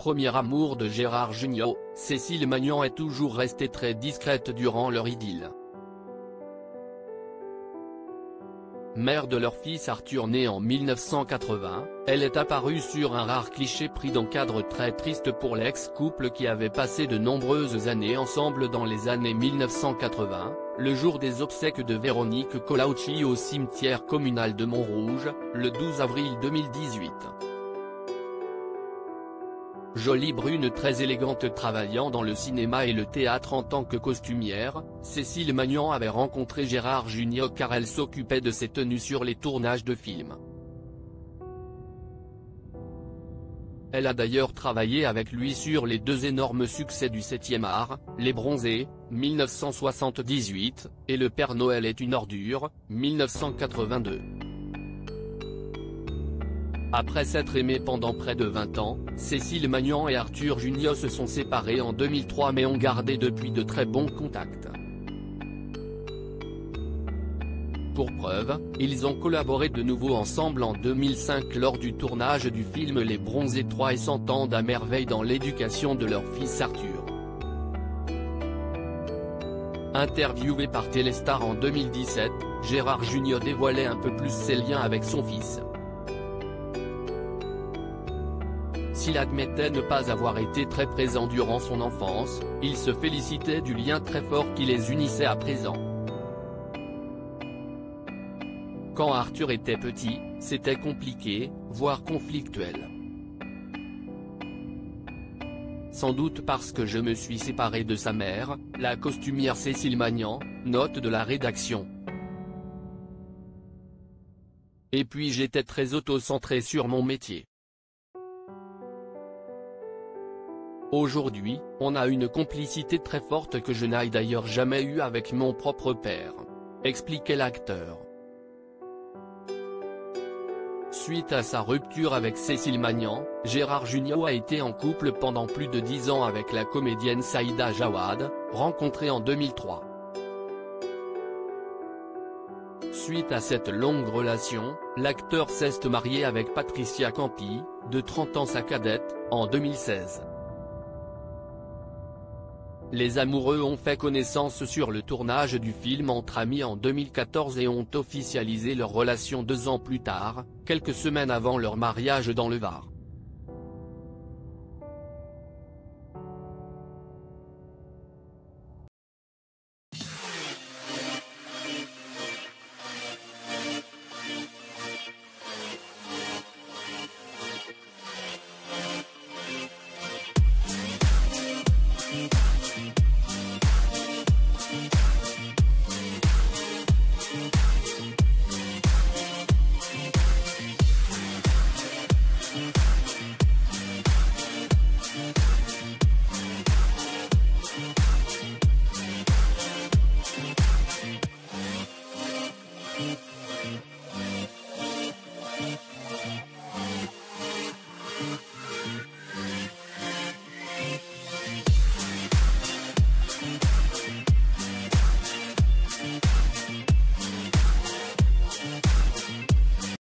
premier amour de Gérard Jugnot, Cécile Magnan est toujours restée très discrète durant leur idylle. Mère de leur fils Arthur né en 1980, elle est apparue sur un rare cliché pris dans cadre très triste pour l'ex-couple qui avait passé de nombreuses années ensemble dans les années 1980, le jour des obsèques de Véronique Colaucci au cimetière communal de Montrouge, le 12 avril 2018. Jolie brune très élégante travaillant dans le cinéma et le théâtre en tant que costumière, Cécile Magnan avait rencontré Gérard Junior car elle s'occupait de ses tenues sur les tournages de films. Elle a d'ailleurs travaillé avec lui sur les deux énormes succès du 7e art, Les Bronzés, 1978, et Le Père Noël est une ordure, 1982. Après s'être aimés pendant près de 20 ans, Cécile Magnan et Arthur Junior se sont séparés en 2003 mais ont gardé depuis de très bons contacts. Pour preuve, ils ont collaboré de nouveau ensemble en 2005 lors du tournage du film Les Bronzés 3 et s'entendent à merveille dans l'éducation de leur fils Arthur. Interviewé par Téléstar en 2017, Gérard Junior dévoilait un peu plus ses liens avec son fils. S'il admettait ne pas avoir été très présent durant son enfance, il se félicitait du lien très fort qui les unissait à présent. Quand Arthur était petit, c'était compliqué, voire conflictuel. Sans doute parce que je me suis séparé de sa mère, la costumière Cécile Magnan, note de la rédaction. Et puis j'étais très auto-centré sur mon métier. Aujourd'hui, on a une complicité très forte que je n'aille d'ailleurs jamais eue avec mon propre père. Expliquait l'acteur. Suite à sa rupture avec Cécile Magnan, Gérard Jugnot a été en couple pendant plus de dix ans avec la comédienne Saïda Jawad, rencontrée en 2003. Suite à cette longue relation, l'acteur s'est marié avec Patricia Campi, de 30 ans sa cadette, en 2016. Les amoureux ont fait connaissance sur le tournage du film Entre amis en 2014 et ont officialisé leur relation deux ans plus tard, quelques semaines avant leur mariage dans le Var.